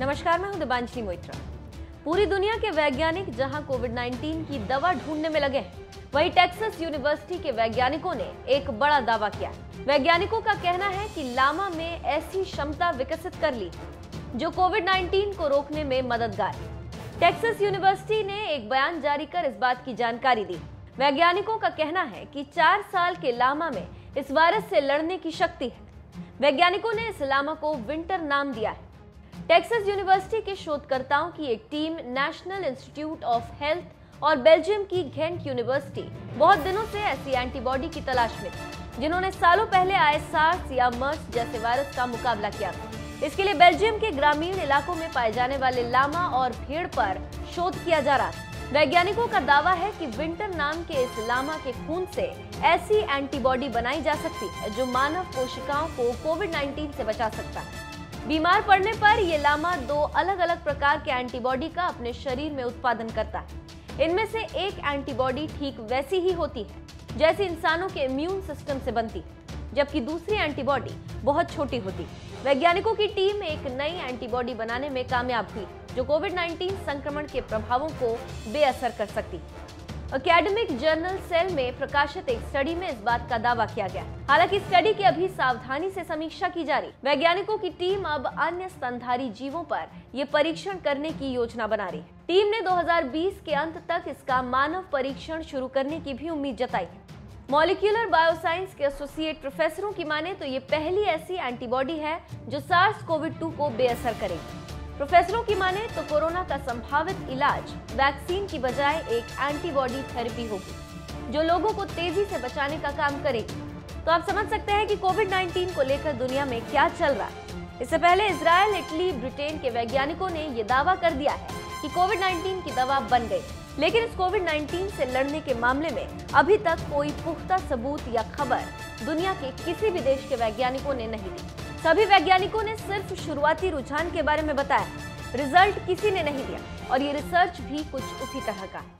नमस्कार, मैं हूँ दिबांजलि मोइत्रा। पूरी दुनिया के वैज्ञानिक जहाँ कोविड 19 की दवा ढूँढने में लगे हैं, वहीं टेक्सास यूनिवर्सिटी के वैज्ञानिकों ने एक बड़ा दावा किया वैज्ञानिकों का कहना है कि लामा में ऐसी क्षमता विकसित कर ली, जो कोविड 19 को रोकने में मददगार है। टेक्सास यूनिवर्सिटी ने एक बयान जारी कर इस बात की जानकारी दी। वैज्ञानिकों का कहना है कि चार साल के लामा में इस वायरस से लड़ने की शक्ति है। वैज्ञानिकों ने इस लामा को विंटर नाम दिया है। टेक्सास यूनिवर्सिटी के शोधकर्ताओं की एक team national institute of health और बेल्जियम की घेंट यूनिवर्सिटी बहुत दिनों से ऐसी एंटीबॉडी की तलाश में थी, जिन्होंने सालों पहले आए सार्स या मर्स जैसे वायरस का मुकाबला किया था। इसके लिए बेल्जियम के ग्रामीण इलाकों में पाए जाने वाले लामा और भेड़ पर शोध किया जा रहा वैज्ञानिकों का दावा है कि विंटर नाम के इस लामा के खून से ऐसी एंटीबॉडी बनाई जा सकती है जो मानव कोशिकाओं को कोविड 19 से बचा सकता है। बीमार पड़ने पर ये लामा दो अलग अलग प्रकार के एंटीबॉडी का अपने शरीर में उत्पादन करता है। इनमें से एक एंटीबॉडी ठीक वैसी ही होती है, जैसे इंसानों के इम्यून सिस्टम से बनती जबकि दूसरी एंटीबॉडी बहुत छोटी होती वैज्ञानिकों की टीम एक नई एंटीबॉडी बनाने में कामयाब हुई, जो कोविड 19 संक्रमण के प्रभावों को बेअसर कर सकती अकेडमिक जर्नल सेल में प्रकाशित एक स्टडी में इस बात का दावा किया गया। हालाँकि स्टडी की अभी सावधानी से समीक्षा की जा रही। वैज्ञानिकों की टीम अब अन्य स्तनधारी जीवों पर ये परीक्षण करने की योजना बना रही है। टीम ने 2020 के अंत तक इसका मानव परीक्षण शुरू करने की भी उम्मीद जताई है। मॉलिक्यूलर बायोसाइंस के एसोसिएट प्रोफेसरों की माने तो ये पहली ऐसी एंटीबॉडी है जो सार्स कोविड टू को बेअसर करेगी। प्रोफेसरों की माने तो कोरोना का संभावित इलाज वैक्सीन की बजाय एक एंटीबॉडी थेरेपी होगी, जो लोगों को तेज़ी से बचाने का काम करेगी। तो आप समझ सकते हैं कि कोविड 19 को लेकर दुनिया में क्या चल रहा है। इससे पहले इसराइल इटली, ब्रिटेन के वैज्ञानिकों ने ये दावा कर दिया है कि कोविड 19 की दवा बन गई। लेकिन इस कोविड 19 से लड़ने के मामले में अभी तक कोई पुख्ता सबूत या खबर दुनिया के किसी भी देश के वैज्ञानिकों ने नहीं दी। सभी वैज्ञानिकों ने सिर्फ़ शुरुआती रुझान के बारे में बताया। रिज़ल्ट किसी ने नहीं दिया और ये रिसर्च भी कुछ उसी तरह का है।